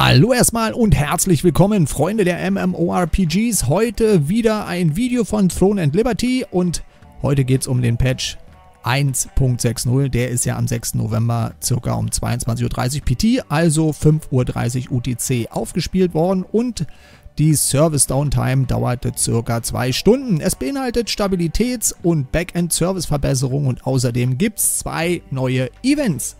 Hallo erstmal und herzlich willkommen, Freunde der MMORPGs. Heute wieder ein Video von Throne and Liberty und heute geht es um den Patch 1.60. Der ist ja am 6. November circa um 22.30 Uhr PT, also 5.30 Uhr UTC aufgespielt worden und die Service Downtime dauerte circa zwei Stunden. Es beinhaltet Stabilitäts- und Backend-Service-Verbesserungen und außerdem gibt es zwei neue Events.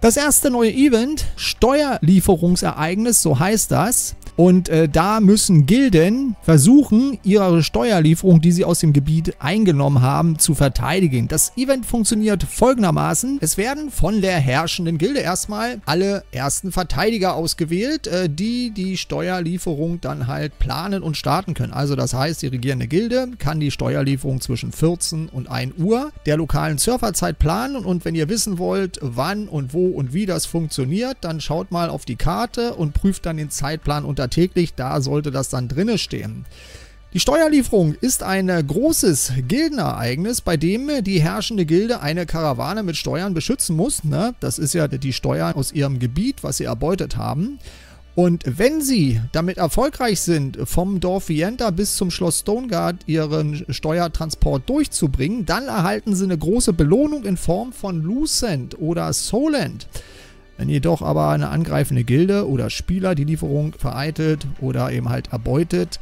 Das erste neue Event, Steuerlieferungsereignis, so heißt das. Und äh, da müssen Gilden versuchen, ihre Steuerlieferung, die sie aus dem Gebiet eingenommen haben, zu verteidigen. Das Event funktioniert folgendermaßen. Es werden von der herrschenden Gilde erstmal alle ersten Verteidiger ausgewählt, äh, die die Steuerlieferung dann halt planen und starten können. Also das heißt, die regierende Gilde kann die Steuerlieferung zwischen 14 und 1 Uhr der lokalen Surferzeit planen. Und wenn ihr wissen wollt, wann und wo und wie das funktioniert, dann schaut mal auf die Karte und prüft dann den Zeitplan unter täglich, da sollte das dann drinne stehen. Die Steuerlieferung ist ein großes Gildenereignis, bei dem die herrschende Gilde eine Karawane mit Steuern beschützen muss. Ne? Das ist ja die Steuern aus ihrem Gebiet, was sie erbeutet haben. Und wenn sie damit erfolgreich sind, vom Dorf Vienta bis zum Schloss Stonegard ihren Steuertransport durchzubringen, dann erhalten sie eine große Belohnung in Form von Lucent oder Solent. Wenn jedoch aber eine angreifende Gilde oder Spieler die Lieferung vereitelt oder eben halt erbeutet,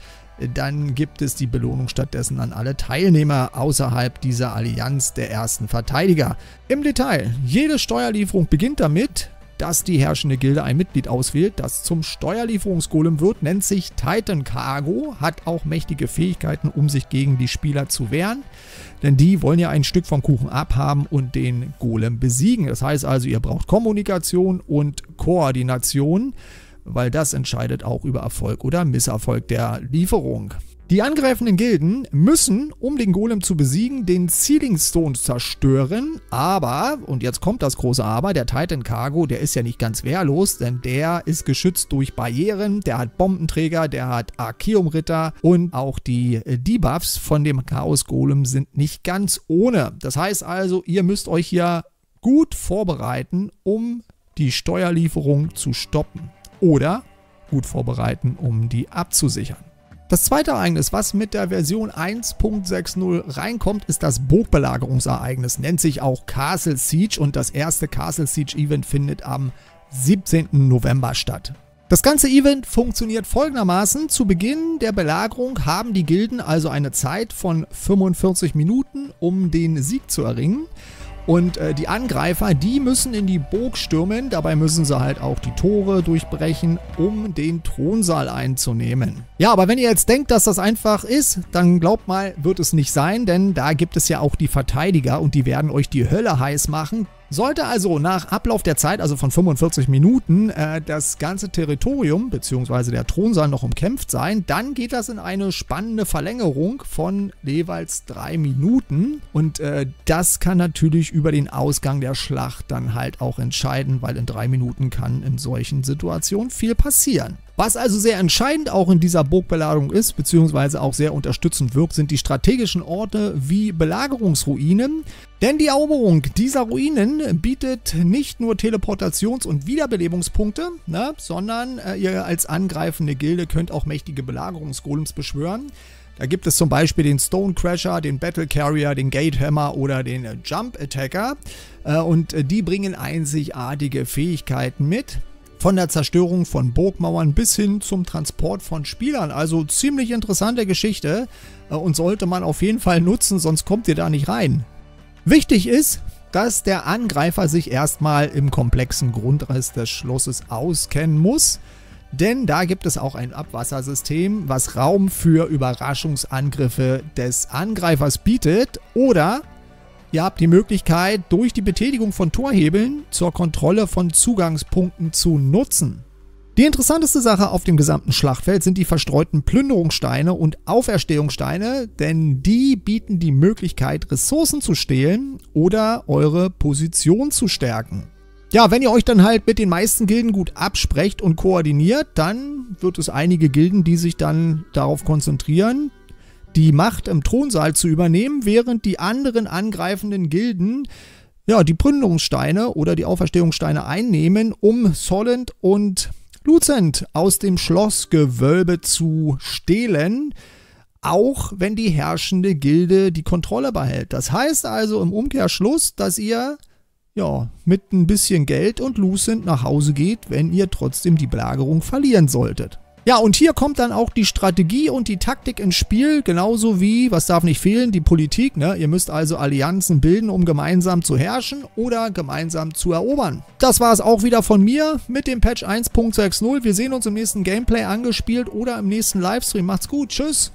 dann gibt es die Belohnung stattdessen an alle Teilnehmer außerhalb dieser Allianz der ersten Verteidiger. Im Detail, jede Steuerlieferung beginnt damit, dass die herrschende Gilde ein Mitglied auswählt, das zum Steuerlieferungsgolem wird, nennt sich Titan Cargo, hat auch mächtige Fähigkeiten, um sich gegen die Spieler zu wehren. Denn die wollen ja ein Stück vom Kuchen abhaben und den Golem besiegen. Das heißt also, ihr braucht Kommunikation und Koordination, weil das entscheidet auch über Erfolg oder Misserfolg der Lieferung. Die angreifenden Gilden müssen, um den Golem zu besiegen, den Sealing Stone zerstören, aber, und jetzt kommt das große Aber, der Titan Cargo, der ist ja nicht ganz wehrlos, denn der ist geschützt durch Barrieren, der hat Bombenträger, der hat Arceum-Ritter und auch die Debuffs von dem Chaos Golem sind nicht ganz ohne. Das heißt also, ihr müsst euch hier gut vorbereiten, um die Steuerlieferung zu stoppen. Oder gut vorbereiten, um die abzusichern. Das zweite Ereignis, was mit der Version 1.60 reinkommt, ist das Burgbelagerungsereignis. Nennt sich auch Castle Siege und das erste Castle Siege Event findet am 17. November statt. Das ganze Event funktioniert folgendermaßen. Zu Beginn der Belagerung haben die Gilden also eine Zeit von 45 Minuten, um den Sieg zu erringen. Und äh, die Angreifer, die müssen in die Burg stürmen. Dabei müssen sie halt auch die Tore durchbrechen, um den Thronsaal einzunehmen. Ja, aber wenn ihr jetzt denkt, dass das einfach ist, dann glaubt mal, wird es nicht sein, denn da gibt es ja auch die Verteidiger und die werden euch die Hölle heiß machen. Sollte also nach Ablauf der Zeit, also von 45 Minuten, äh, das ganze Territorium bzw. der Thronsaal noch umkämpft sein, dann geht das in eine spannende Verlängerung von jeweils drei Minuten. Und äh, das kann natürlich über den Ausgang der Schlacht dann halt auch entscheiden, weil in drei Minuten kann in solchen Situationen viel passieren. Was also sehr entscheidend auch in dieser Burgbeladung ist, beziehungsweise auch sehr unterstützend wirkt, sind die strategischen Orte wie Belagerungsruinen. Denn die Eroberung dieser Ruinen bietet nicht nur Teleportations- und Wiederbelebungspunkte, ne, sondern äh, ihr als angreifende Gilde könnt auch mächtige Belagerungsgolems beschwören. Da gibt es zum Beispiel den Stone Crasher, den Battle Carrier, den Gatehammer oder den äh, Jump Attacker. Äh, und äh, die bringen einzigartige Fähigkeiten mit. Von der Zerstörung von Burgmauern bis hin zum Transport von Spielern. Also ziemlich interessante Geschichte äh, und sollte man auf jeden Fall nutzen, sonst kommt ihr da nicht rein. Wichtig ist, dass der Angreifer sich erstmal im komplexen Grundriss des Schlosses auskennen muss. Denn da gibt es auch ein Abwassersystem, was Raum für Überraschungsangriffe des Angreifers bietet. Oder Ihr habt die Möglichkeit, durch die Betätigung von Torhebeln zur Kontrolle von Zugangspunkten zu nutzen. Die interessanteste Sache auf dem gesamten Schlachtfeld sind die verstreuten Plünderungssteine und Auferstehungssteine, denn die bieten die Möglichkeit, Ressourcen zu stehlen oder eure Position zu stärken. Ja, wenn ihr euch dann halt mit den meisten Gilden gut absprecht und koordiniert, dann wird es einige Gilden, die sich dann darauf konzentrieren, die Macht im Thronsaal zu übernehmen, während die anderen angreifenden Gilden ja, die Gründungssteine oder die Auferstehungssteine einnehmen, um Solent und Lucent aus dem Schlossgewölbe zu stehlen, auch wenn die herrschende Gilde die Kontrolle behält. Das heißt also im Umkehrschluss, dass ihr ja, mit ein bisschen Geld und Lucent nach Hause geht, wenn ihr trotzdem die Belagerung verlieren solltet. Ja, und hier kommt dann auch die Strategie und die Taktik ins Spiel, genauso wie, was darf nicht fehlen, die Politik. Ne? Ihr müsst also Allianzen bilden, um gemeinsam zu herrschen oder gemeinsam zu erobern. Das war es auch wieder von mir mit dem Patch 1.60. Wir sehen uns im nächsten Gameplay angespielt oder im nächsten Livestream. Macht's gut, tschüss.